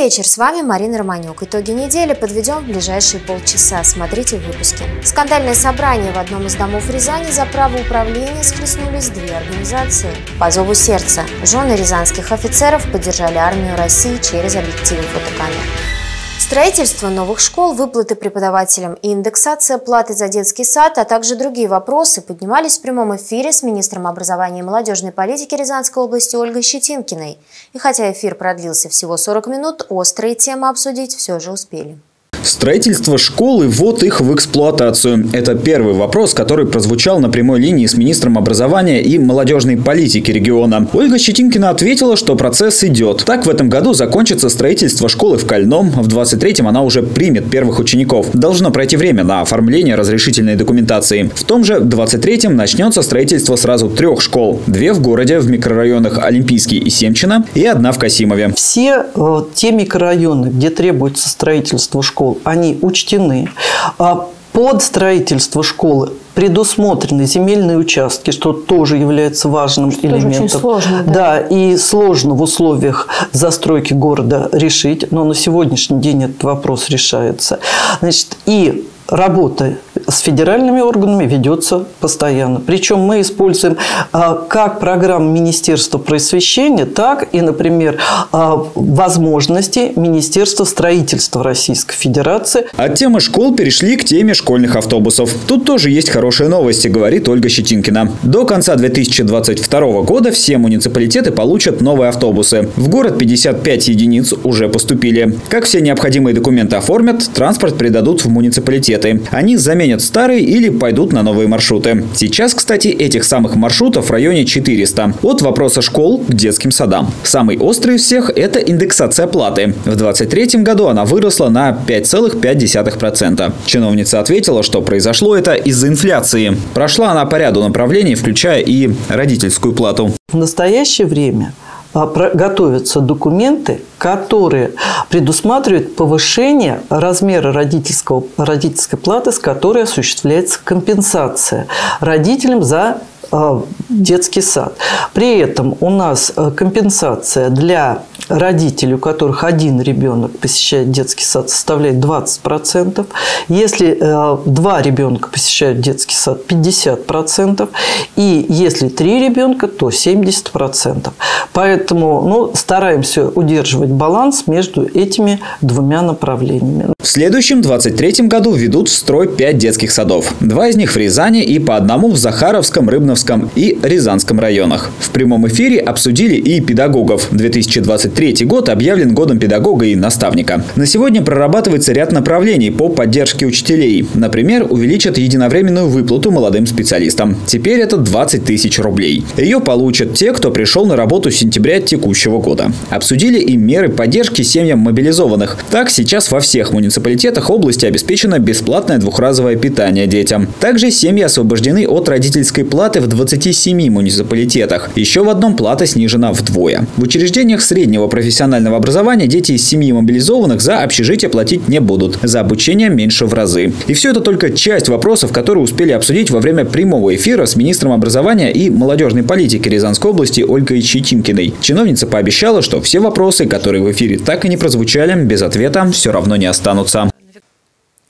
Вечер, с вами Марина Романюк. Итоги недели подведем в ближайшие полчаса. Смотрите в выпуске. Скандальное собрание в одном из домов Рязани за право управления схлестнулись две организации. По зову сердца жены рязанских офицеров поддержали армию России через объективы фотокамер. Строительство новых школ, выплаты преподавателям и индексация платы за детский сад, а также другие вопросы поднимались в прямом эфире с министром образования и молодежной политики Рязанской области Ольгой Щетинкиной. И хотя эфир продлился всего 40 минут, острые темы обсудить все же успели. Строительство школы, вот их в эксплуатацию. Это первый вопрос, который прозвучал на прямой линии с министром образования и молодежной политики региона. Ольга Щетинкина ответила, что процесс идет. Так, в этом году закончится строительство школы в Кольном. В 23-м она уже примет первых учеников. Должно пройти время на оформление разрешительной документации. В том же 23-м начнется строительство сразу трех школ. Две в городе, в микрорайонах Олимпийский и Семчина, и одна в Касимове. Все э, те микрорайоны, где требуется строительство школ, школ, они учтены. А под строительство школы предусмотрены земельные участки, что тоже является важным что элементом. Очень сложно, да. да, и сложно в условиях застройки города решить, но на сегодняшний день этот вопрос решается. Значит, и работа с федеральными органами ведется постоянно. Причем мы используем а, как программу Министерства просвещения, так и, например, а, возможности Министерства строительства Российской Федерации. От темы школ перешли к теме школьных автобусов. Тут тоже есть хорошие новости, говорит Ольга Щетинкина. До конца 2022 года все муниципалитеты получат новые автобусы. В город 55 единиц уже поступили. Как все необходимые документы оформят, транспорт передадут в муниципалитет билеты. Они заменят старые или пойдут на новые маршруты. Сейчас, кстати, этих самых маршрутов в районе 400. От вопроса школ к детским садам. Самый острый из всех – это индексация платы. В 2023 году она выросла на 5,5%. Чиновница ответила, что произошло это из-за инфляции. Прошла она по ряду направлений, включая и родительскую плату. В настоящее время готовятся документы, которые предусматривают повышение размера родительского, родительской платы, с которой осуществляется компенсация родителям за а, детский сад. При этом у нас а, компенсация для родителей, у которых один ребенок посещает детский сад, составляет 20%. Если э, два ребенка посещают детский сад, 50%. И если три ребенка, то 70%. Поэтому ну, стараемся удерживать баланс между этими двумя направлениями. В следующем 23 году ведут в строй 5 детских садов. Два из них в Рязани и по одному в Захаровском, Рыбновском и Рязанском районах. В прямом эфире обсудили и педагогов. 2023 Третий год объявлен годом педагога и наставника. На сегодня прорабатывается ряд направлений по поддержке учителей. Например, увеличат единовременную выплату молодым специалистам. Теперь это 20 тысяч рублей. Ее получат те, кто пришел на работу с сентября текущего года. Обсудили и меры поддержки семьям мобилизованных. Так, сейчас во всех муниципалитетах области обеспечено бесплатное двухразовое питание детям. Также семьи освобождены от родительской платы в 27 муниципалитетах. Еще в одном плата снижена вдвое. В учреждениях среднего профессионального образования дети из семьи мобилизованных за общежитие платить не будут. За обучение меньше в разы. И все это только часть вопросов, которые успели обсудить во время прямого эфира с министром образования и молодежной политики Рязанской области Ольгой Щетинкиной. Чиновница пообещала, что все вопросы, которые в эфире так и не прозвучали, без ответа все равно не останутся.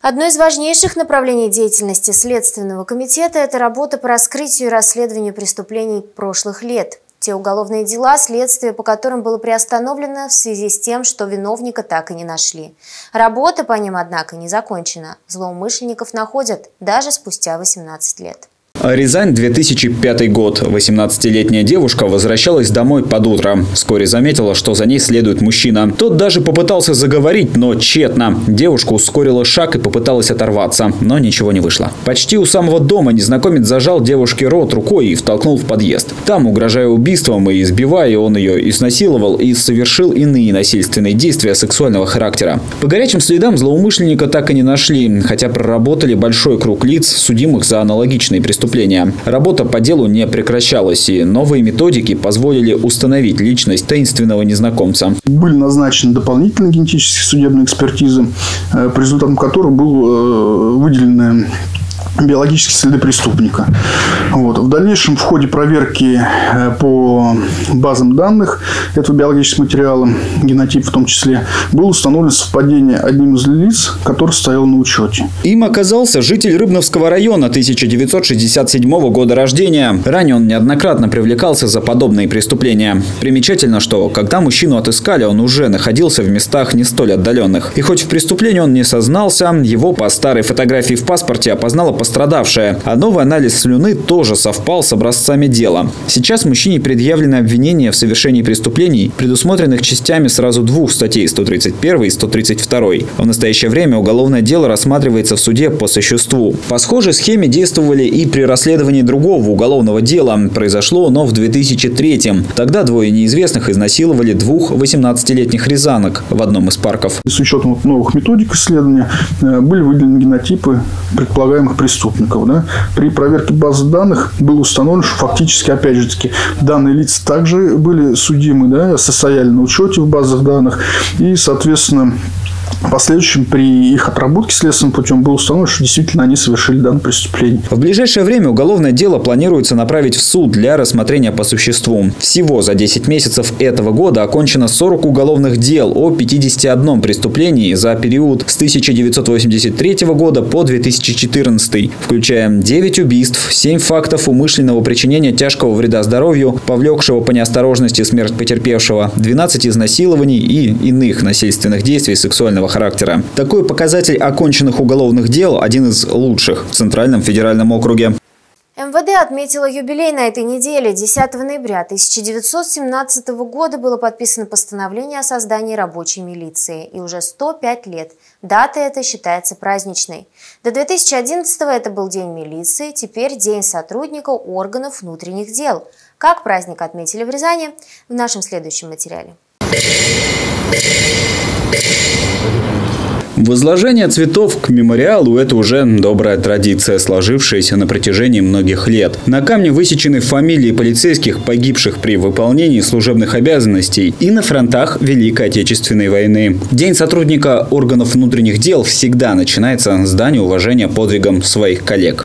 Одно из важнейших направлений деятельности Следственного комитета – это работа по раскрытию и расследованию преступлений прошлых лет. Те уголовные дела, следствие по которым было приостановлено в связи с тем, что виновника так и не нашли. Работа по ним, однако, не закончена. Злоумышленников находят даже спустя 18 лет. Рязань, 2005 год. 18-летняя девушка возвращалась домой под утро. Вскоре заметила, что за ней следует мужчина. Тот даже попытался заговорить, но тщетно. Девушка ускорила шаг и попыталась оторваться, но ничего не вышло. Почти у самого дома незнакомец зажал девушке рот рукой и втолкнул в подъезд. Там, угрожая убийством и избивая, он ее изнасиловал и совершил иные насильственные действия сексуального характера. По горячим следам злоумышленника так и не нашли, хотя проработали большой круг лиц, судимых за аналогичные преступления преступления. Работа по делу не прекращалась, и новые методики позволили установить личность таинственного незнакомца. Были назначены дополнительные генетические судебные экспертизы, э, по результатам которых был э, выделено биологические следы преступника. Вот. В дальнейшем в ходе проверки э, по базам данных этого биологического материала, генотип в том числе, было установлено совпадение одним из лиц, который стоял на учете. Им оказался житель Рыбновского района 1967 года рождения. Ранее он неоднократно привлекался за подобные преступления. Примечательно, что когда мужчину отыскали, он уже находился в местах не столь отдаленных. И хоть в преступлении он не сознался, его по старой фотографии в паспорте опознала пострадавшая, а новый анализ слюны тоже совпал с образцами дела. Сейчас мужчине предъявлены обвинения в совершении преступлений, предусмотренных частями сразу двух статей 131 и 132. В настоящее время уголовное дело рассматривается в суде по существу. По схожей схеме действовали и при расследовании другого уголовного дела. Произошло оно в 2003 -м. Тогда двое неизвестных изнасиловали двух 18-летних рязанок в одном из парков. С учетом новых методик исследования э, были выделены генотипы предполагаемых преступников. Да? При проверке базы данных было установлено, что фактически, опять же таки, данные лица также были судимы, да, состояли на учете в базах данных. И, соответственно, в последующем при их отработке следственным путем было установлено, что действительно они совершили данное преступление. В ближайшее время уголовное дело планируется направить в суд для рассмотрения по существу. Всего за 10 месяцев этого года окончено 40 уголовных дел о 51 преступлении за период с 1983 года по 2014, включая 9 убийств, 7 фактов умышленного причинения тяжкого вреда здоровью, повлекшего по неосторожности смерть потерпевшего, 12 изнасилований и иных насильственных действий сексуального характера. Такой показатель оконченных уголовных дел – один из лучших в Центральном федеральном округе. МВД отметила юбилей на этой неделе. 10 ноября 1917 года было подписано постановление о создании рабочей милиции. И уже 105 лет дата эта считается праздничной. До 2011 это был День милиции, теперь День сотрудника органов внутренних дел. Как праздник отметили в Рязани в нашем следующем материале. Возложение цветов к мемориалу – это уже добрая традиция, сложившаяся на протяжении многих лет. На камне высечены фамилии полицейских, погибших при выполнении служебных обязанностей и на фронтах Великой Отечественной войны. День сотрудника органов внутренних дел всегда начинается с дани уважения подвигам своих коллег.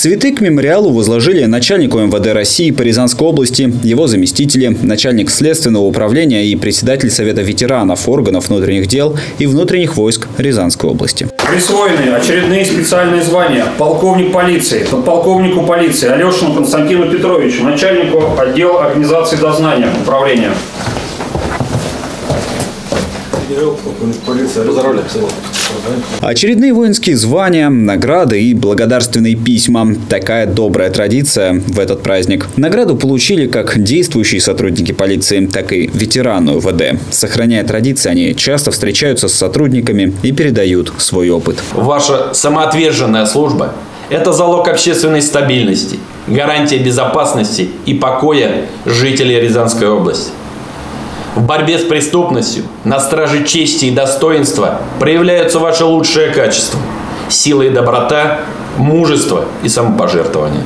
Цветы к мемориалу возложили начальнику МВД России по Рязанской области, его заместители, начальник следственного управления и председатель Совета ветеранов органов внутренних дел и внутренних войск Рязанской области. Присвоены очередные специальные звания. Полковник полиции, подполковнику полиции Алешину Константину Петровичу, начальнику отдела организации дознания управления. Поздравляю. Очередные воинские звания, награды и благодарственные письма. Такая добрая традиция в этот праздник. Награду получили как действующие сотрудники полиции, так и ветераны УВД. Сохраняя традиции, они часто встречаются с сотрудниками и передают свой опыт. Ваша самоотверженная служба – это залог общественной стабильности, гарантия безопасности и покоя жителей Рязанской области. В борьбе с преступностью, на страже чести и достоинства проявляются ваши лучшие качества – сила и доброта, мужество и самопожертвование.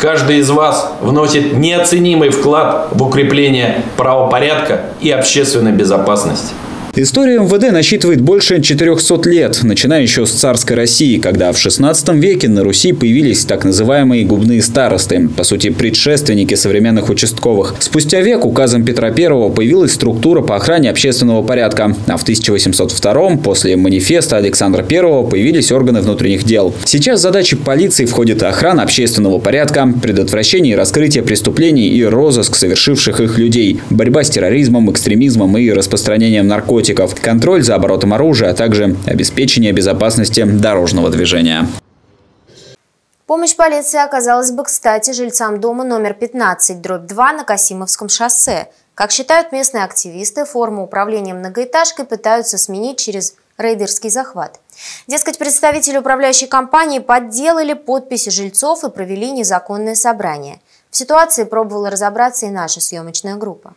Каждый из вас вносит неоценимый вклад в укрепление правопорядка и общественной безопасности – История МВД насчитывает больше 400 лет, начиная еще с царской России, когда в 16 веке на Руси появились так называемые губные старосты, по сути предшественники современных участковых. Спустя век указом Петра I появилась структура по охране общественного порядка, а в 1802 после манифеста Александра I появились органы внутренних дел. Сейчас задачи полиции входит охрана общественного порядка, предотвращение и раскрытие преступлений и розыск совершивших их людей, борьба с терроризмом, экстремизмом и распространением наркотиков наркотиков, контроль за оборотом оружия, а также обеспечение безопасности дорожного движения. Помощь полиции оказалась бы кстати жильцам дома номер 15, дробь 2 на Касимовском шоссе. Как считают местные активисты, форму управления многоэтажкой пытаются сменить через рейдерский захват. Дескать, представители управляющей компании подделали подписи жильцов и провели незаконное собрание. В ситуации пробовала разобраться и наша съемочная группа.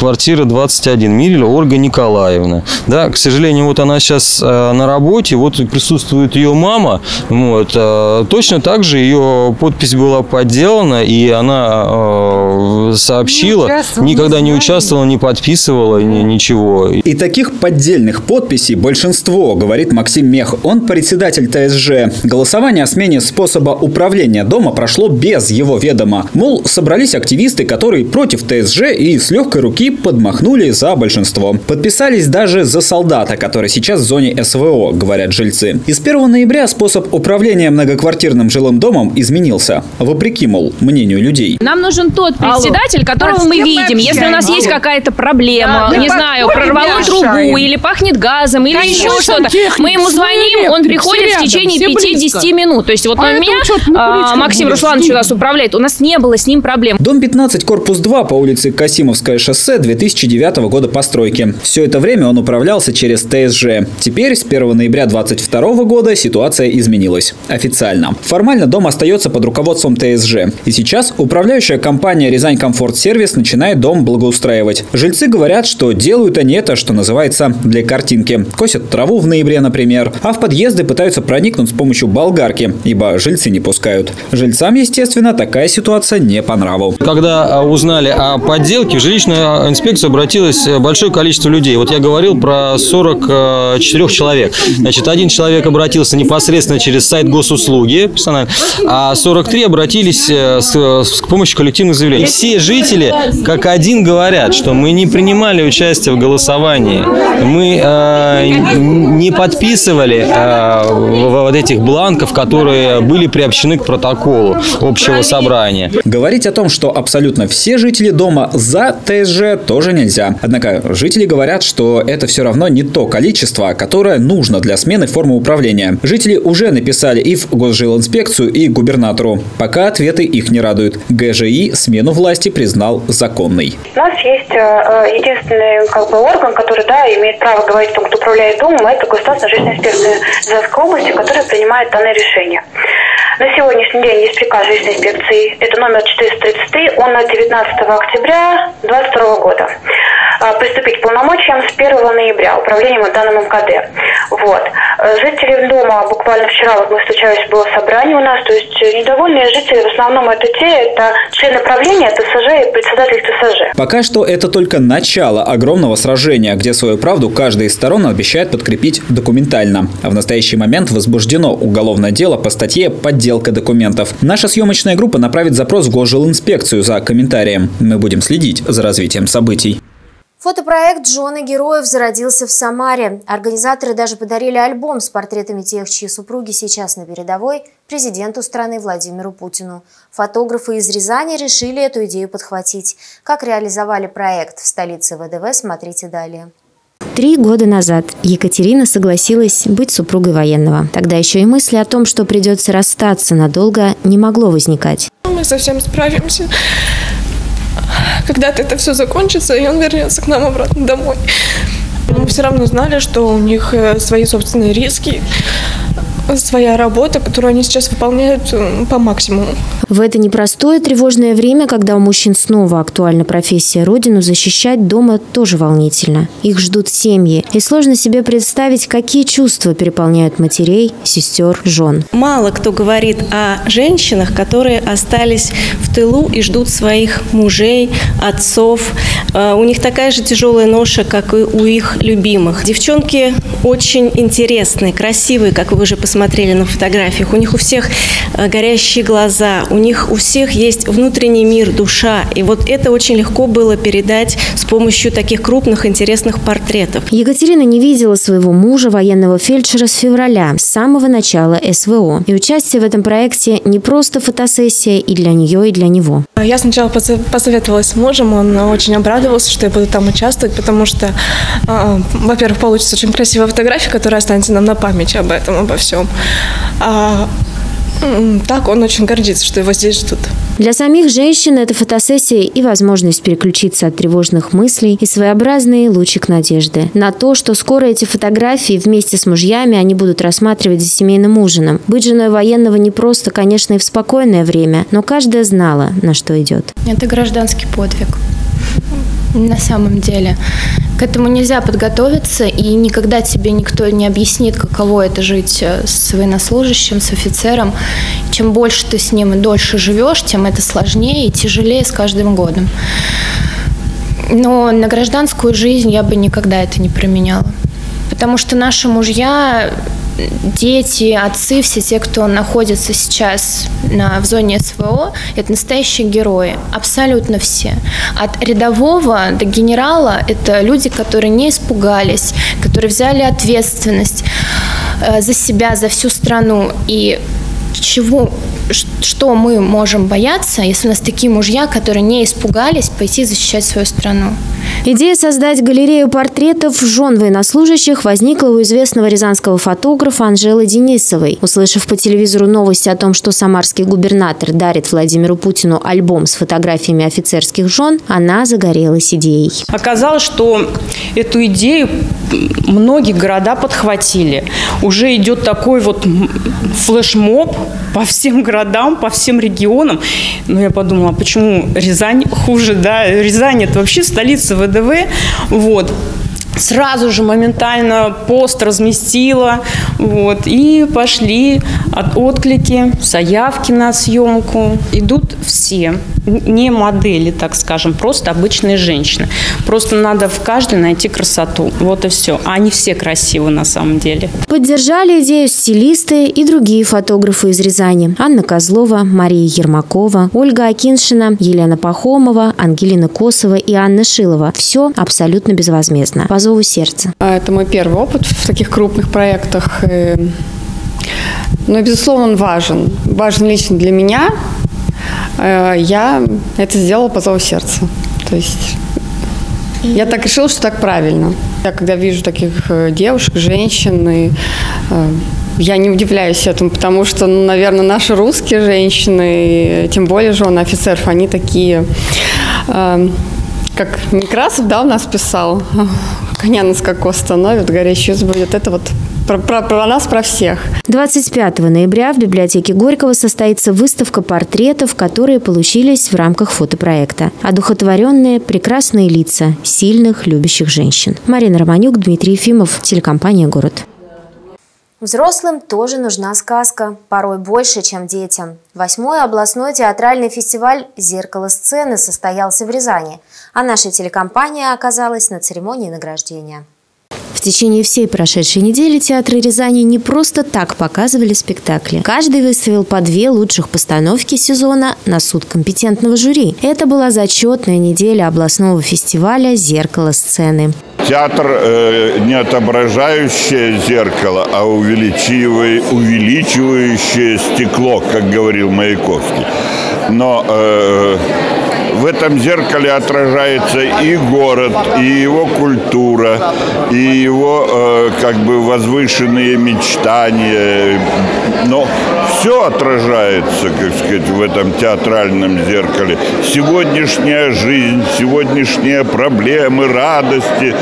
Квартира 21, Мирель Ольга Николаевна. Да, к сожалению, вот она сейчас э, на работе, вот присутствует ее мама. Вот, э, точно так же ее подпись была подделана, и она э, сообщила, не никогда не участвовала, не подписывала, ни, ничего. И таких поддельных подписей большинство, говорит Максим Мех. Он председатель ТСЖ. Голосование о смене способа управления дома прошло без его ведома. Мол, собрались активисты, которые против ТСЖ и с легкой руки подмахнули за большинство. Подписались даже за солдата, который сейчас в зоне СВО, говорят жильцы. И с 1 ноября способ управления многоквартирным жилым домом изменился. Вопреки, мол, мнению людей. Нам нужен тот председатель, которого мы видим. Если у нас есть какая-то проблема, не знаю, прорвало трубу или пахнет газом или еще что-то, мы ему звоним, он приходит в течение 5-10 минут. То есть вот а у меня а, Максим Русланович у нас управляет, у нас не было с ним проблем. Дом 15, корпус 2 по улице Касимовское шоссе 2009 года постройки. Все это время он управлялся через ТСЖ. Теперь с 1 ноября 2022 года ситуация изменилась. Официально. Формально дом остается под руководством ТСЖ. И сейчас управляющая компания «Рязань Комфорт Сервис» начинает дом благоустраивать. Жильцы говорят, что делают они это, что называется, для картинки. Косят траву в ноябре, например, а в подъезды пытаются проникнуть с помощью болгарки, ибо жильцы не пускают. Жильцам, естественно, такая ситуация не по нраву. Когда а, узнали о подделке, в жилищную инспекцию обратилось большое количество людей. Вот я говорил про 44 человек. Значит, один человек обратился непосредственно через сайт госуслуги, а 43 обратились э, с, с помощью коллективных заявлений. Все жители, как один, говорят, что мы не принимали участие в голосовании, мы э, не подписывали э, вот этих бланков, которые были приобщены к протоколу общего собрания. Говорить о том, что абсолютно все жители дома за ТСЖ тоже нельзя. Однако жители говорят, что это все равно не то количество, которое нужно для смены формы управления. Жители уже написали и в Госжилинспекцию, и губернатору. Пока ответы их не радуют. ГЖИ смену власти признал законной. У нас есть э, э, единственный как бы, орган, который да, имеет право говорить о том, кто управляет домом, это государственная жилищная инспекция Рязанской области, которая принимает данное решение. На сегодняшний день есть приказ жилищной инспекции, это номер 433, он от 19 октября 2022 года. А, приступить к полномочиям с 1 ноября управлением данным МКД. Вот. Жители дома буквально вчера вот мы встречались, было собрание у нас, то есть недовольные жители в основном это те, это члены правления ТСЖ и председатель ТСЖ. Пока что это только начало огромного сражения, где свою правду каждая из сторон обещает подкрепить документально. А в настоящий момент возбуждено уголовное дело по статье «Подделка документов». Наша съемочная группа направит запрос в Госжилинспекцию за комментарием. Мы будем следить за развитием событий. Фотопроект «Жены героев» зародился в Самаре. Организаторы даже подарили альбом с портретами тех, чьи супруги сейчас на передовой, президенту страны Владимиру Путину. Фотографы из Рязани решили эту идею подхватить. Как реализовали проект в столице ВДВ, смотрите далее. Три года назад Екатерина согласилась быть супругой военного. Тогда еще и мысли о том, что придется расстаться надолго, не могло возникать. Мы совсем справимся когда-то это все закончится, и он вернется к нам обратно домой. Мы все равно знали, что у них э, свои собственные риски, своя работа, которую они сейчас выполняют по максимуму. В это непростое тревожное время, когда у мужчин снова актуальна профессия Родину, защищать дома тоже волнительно. Их ждут семьи. И сложно себе представить, какие чувства переполняют матерей, сестер, жен. Мало кто говорит о женщинах, которые остались в тылу и ждут своих мужей, отцов. А, у них такая же тяжелая ноша, как и у их любимых. Девчонки очень интересные, красивые, как вы уже посмотрели смотрели на фотографиях, у них у всех э, горящие глаза, у них у всех есть внутренний мир, душа. И вот это очень легко было передать с помощью таких крупных, интересных портретов. Екатерина не видела своего мужа, военного фельдшера, с февраля, с самого начала СВО. И участие в этом проекте не просто фотосессия и для нее, и для него. Я сначала посоветовалась с мужем, он очень обрадовался, что я буду там участвовать, потому что, а, во-первых, получится очень красивая фотография, которая останется нам на память об этом, обо всем. Так, он очень гордится, что его здесь ждут. Для самих женщин это фотосессия и возможность переключиться от тревожных мыслей и своеобразный лучик надежды на то, что скоро эти фотографии вместе с мужьями они будут рассматривать за семейным ужином. Быть женой военного не просто, конечно, и в спокойное время, но каждая знала, на что идет. Это гражданский подвиг на самом деле. К этому нельзя подготовиться, и никогда тебе никто не объяснит, каково это жить э, с военнослужащим, с офицером. Чем больше ты с ним и дольше живешь, тем это сложнее и тяжелее с каждым годом. Но на гражданскую жизнь я бы никогда это не променяла. Потому что наши мужья дети, отцы, все те, кто находится сейчас на, в зоне СВО, это настоящие герои. Абсолютно все. От рядового до генерала это люди, которые не испугались, которые взяли ответственность э, за себя, за всю страну. И чего, что мы можем бояться, если у нас такие мужья, которые не испугались пойти защищать свою страну? Идея создать галерею портретов жен военнослужащих возникла у известного рязанского фотографа Анжелы Денисовой. Услышав по телевизору новости о том, что самарский губернатор дарит Владимиру Путину альбом с фотографиями офицерских жен, она загорелась идеей. Оказалось, что эту идею многие города подхватили. Уже идет такой вот флешмоб по всем городам, по всем регионам. Но я подумала, почему Рязань хуже, да? Рязань – это вообще столица ВДВ. Вот сразу же моментально пост разместила, вот, и пошли от отклики, заявки на съемку. Идут все, не модели, так скажем, просто обычные женщины. Просто надо в каждой найти красоту. Вот и все. А они все красивы на самом деле. Поддержали идею стилисты и другие фотографы из Рязани. Анна Козлова, Мария Ермакова, Ольга Акиншина, Елена Пахомова, Ангелина Косова и Анна Шилова. Все абсолютно безвозмездно. По зову сердца. А, это мой первый опыт в таких крупных проектах. Э, но, безусловно, он важен. Важен лично для меня. Э, я это сделала по зову сердца. То есть я так решила, что так правильно. Я когда вижу таких э, девушек, женщин, и, я не удивляюсь этому, потому что, ну, наверное, наши русские женщины, тем более жены офицеров, они такие, как Некрасов, да, у нас писал, коня на скаку остановит, горящий будет. Это вот про, про, про нас, про всех. 25 ноября в библиотеке Горького состоится выставка портретов, которые получились в рамках фотопроекта. Одухотворенные, прекрасные лица сильных, любящих женщин. Марина Романюк, Дмитрий Ефимов, телекомпания «Город». Взрослым тоже нужна сказка, порой больше, чем детям. Восьмой областной театральный фестиваль «Зеркало сцены» состоялся в Рязани, а наша телекомпания оказалась на церемонии награждения. В течение всей прошедшей недели театры Рязани не просто так показывали спектакли. Каждый выставил по две лучших постановки сезона на суд компетентного жюри. Это была зачетная неделя областного фестиваля «Зеркало сцены». Театр э, не отображающее зеркало, а увеличивающее, стекло, как говорил Маяковский. Но э, в этом зеркале отражается и город, и его культура, и его э, как бы возвышенные мечтания. Но все отражается, как сказать, в этом театральном зеркале. Сегодняшняя жизнь, сегодняшние проблемы, радости,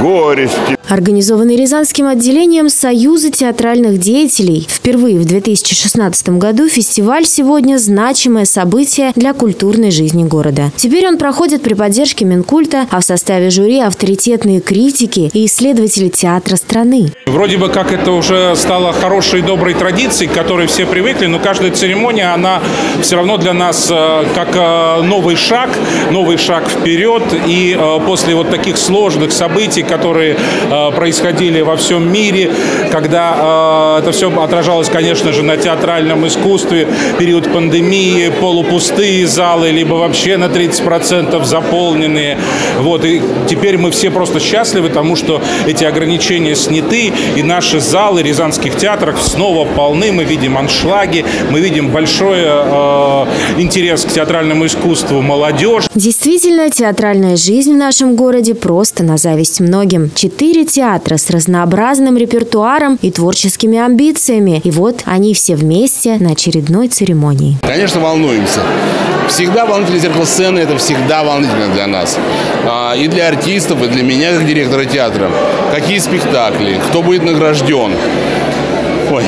горести. Организованный Рязанским отделением Союза театральных деятелей. Впервые в 2016 году фестиваль сегодня значимое событие для культурной жизни города. Теперь он проходит при поддержке Минкульта, а в составе жюри авторитетные критики и исследователи театра страны. Вроде бы как это уже стало хорошей доброй традицией, к которой все привыкли, но каждая церемония, она все равно для нас э, как э, новый шаг, новый шаг вперед. И э, после вот таких сложных событий, которые происходили во всем мире, когда это все отражалось, конечно же, на театральном искусстве, период пандемии, полупустые залы, либо вообще на 30% заполненные. Вот, и теперь мы все просто счастливы, потому что эти ограничения сняты, и наши залы рязанских театров снова полны. Мы видим аншлаги, мы видим большой э, интерес к театральному искусству молодежь. Действительно, театральная жизнь в нашем городе просто на зависть многим. Четыре театра с разнообразным репертуаром и творческими амбициями. И вот они все вместе на очередной церемонии. Конечно, волнуемся. Всегда волнительный зеркало сцены – это всегда волнительно для нас. А, и для артистов, и для меня, как директора театра. Какие спектакли, кто будет награжден. Ой,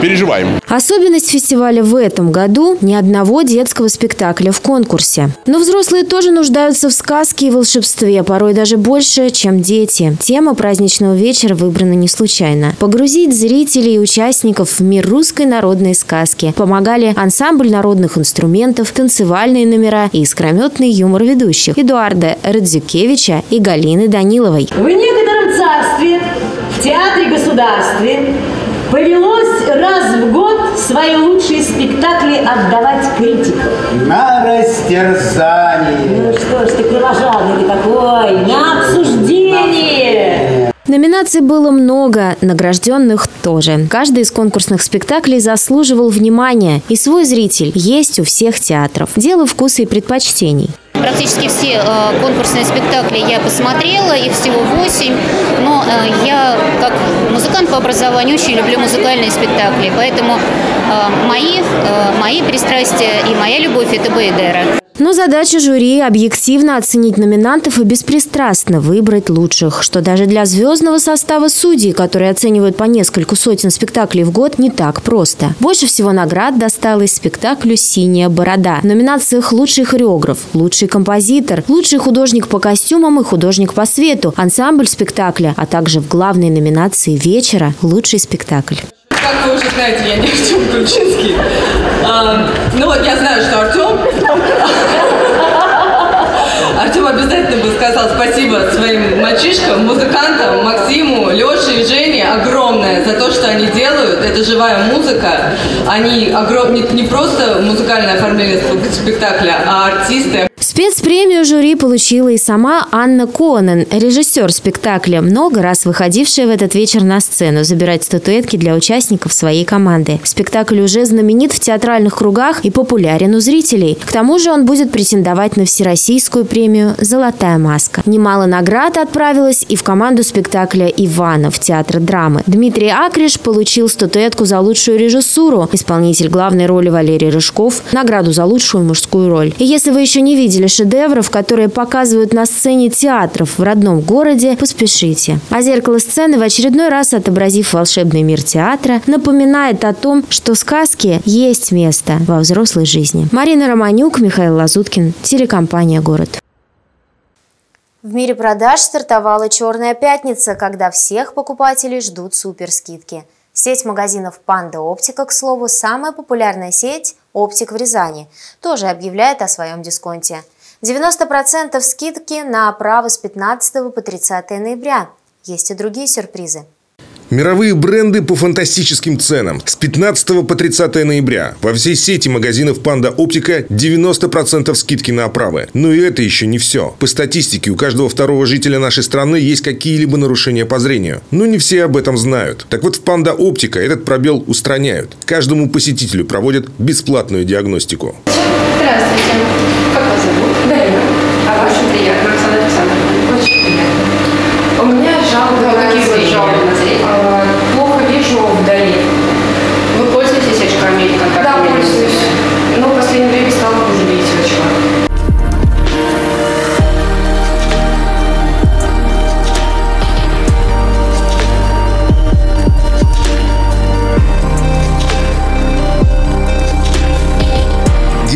переживаем. Особенность фестиваля в этом году – ни одного детского спектакля в конкурсе. Но взрослые тоже нуждаются в сказке и волшебстве, порой даже больше, чем дети. Тема праздничного вечера выбрана не случайно. Погрузить зрителей и участников в мир русской народной сказки помогали ансамбль народных инструментов, танцевальные номера и искрометный юмор ведущих Эдуарда Радзюкевича и Галины Даниловой. В некотором царстве, в театре государстве повелось раз в год свои лучшие спектакли отдавать критику. На растерзание. Ну что ж ты кровожадный ты такой, Номинаций было много, награжденных тоже. Каждый из конкурсных спектаклей заслуживал внимания, и свой зритель есть у всех театров. Дело вкуса и предпочтений. Практически все э, конкурсные спектакли я посмотрела, их всего восемь, но э, я как музыкант по образованию очень люблю музыкальные спектакли, поэтому э, мои, э, мои пристрастия и моя любовь – это Бейдера. Но задача жюри – объективно оценить номинантов и беспристрастно выбрать лучших, что даже для звездного состава судей, которые оценивают по нескольку сотен спектаклей в год, не так просто. Больше всего наград досталось спектаклю «Синяя борода». В номинациях «Лучший хореограф», «Лучший композитор», «Лучший художник по костюмам» и «Художник по свету», ансамбль спектакля, а также в главной номинации вечера «Лучший спектакль». Как вы уже знаете, я не Артем Кручинский. А, ну вот я знаю, что Артем... Артем обязательно бы сказал спасибо своим мальчишкам, музыкантам, Максиму, Леше и Жене огромное за то, что они делают. Это живая музыка. Они огром... не, не просто музыкальное оформление спектакля, а артисты. Спецпремию жюри получила и сама Анна Конен, режиссер спектакля, много раз выходившая в этот вечер на сцену забирать статуэтки для участников своей команды. Спектакль уже знаменит в театральных кругах и популярен у зрителей. К тому же он будет претендовать на всероссийскую премию «Золотая маска». Немало наград отправилось и в команду спектакля «Иванов» театра драмы. Дмитрий Акриш получил статуэтку за лучшую режиссуру, исполнитель главной роли Валерий Рыжков – награду за лучшую мужскую роль. И если вы еще не видели шедевров, которые показывают на сцене театров в родном городе, поспешите. А зеркало сцены в очередной раз, отобразив волшебный мир театра, напоминает о том, что сказки есть место во взрослой жизни. Марина Романюк, Михаил Лазуткин, телекомпания «Город». В мире продаж стартовала «Черная пятница», когда всех покупателей ждут суперскидки. Сеть магазинов «Панда Оптика», к слову, самая популярная сеть «Оптик» в Рязани, тоже объявляет о своем дисконте – 90% скидки на оправы с 15 по 30 ноября. Есть и другие сюрпризы. Мировые бренды по фантастическим ценам. С 15 по 30 ноября во всей сети магазинов «Панда Оптика» 90% скидки на оправы. Но и это еще не все. По статистике, у каждого второго жителя нашей страны есть какие-либо нарушения по зрению. Но не все об этом знают. Так вот, в «Панда Оптика» этот пробел устраняют. Каждому посетителю проводят бесплатную диагностику. Здравствуйте.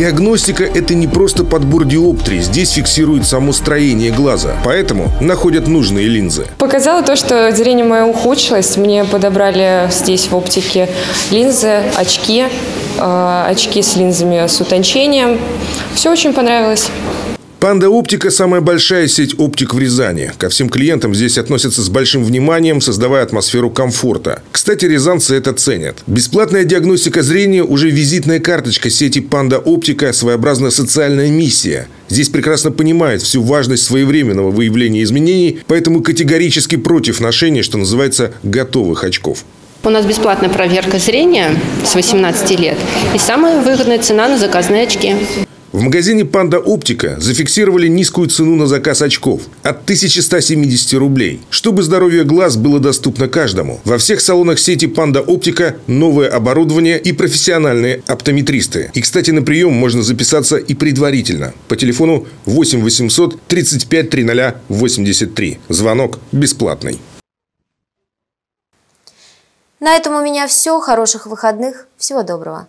Диагностика – это не просто подбор диоптрий. Здесь фиксирует само строение глаза. Поэтому находят нужные линзы. Показало то, что зрение мое ухудшилось. Мне подобрали здесь в оптике линзы, очки, э, очки с линзами с утончением. Все очень понравилось. Панда Оптика – самая большая сеть оптик в Рязани. Ко всем клиентам здесь относятся с большим вниманием, создавая атмосферу комфорта. Кстати, рязанцы это ценят. Бесплатная диагностика зрения – уже визитная карточка сети Панда Оптика, своеобразная социальная миссия. Здесь прекрасно понимают всю важность своевременного выявления изменений, поэтому категорически против ношения, что называется, готовых очков. У нас бесплатная проверка зрения с 18 лет и самая выгодная цена на заказные очки. В магазине «Панда Оптика» зафиксировали низкую цену на заказ очков – от 1170 рублей, чтобы здоровье глаз было доступно каждому. Во всех салонах сети «Панда Оптика» новое оборудование и профессиональные оптометристы. И, кстати, на прием можно записаться и предварительно по телефону 8 800 35 300 83. Звонок бесплатный. На этом у меня все. Хороших выходных. Всего доброго.